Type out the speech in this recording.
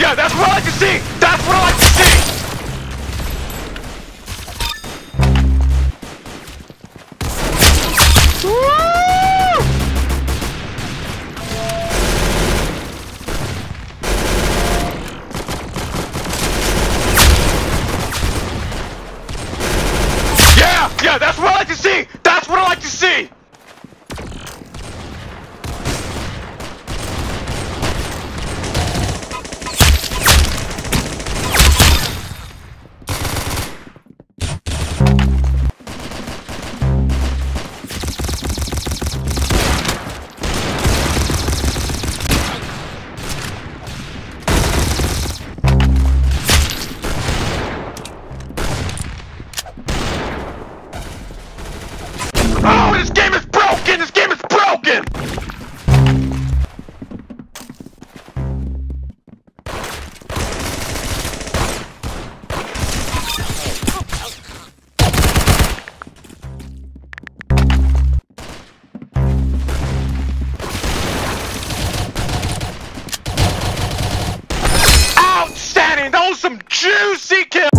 yeah, that's what I like to see! That's what I like to see! Yeah, yeah, that's what I like to see! That's what I like to see! Some juicy kills!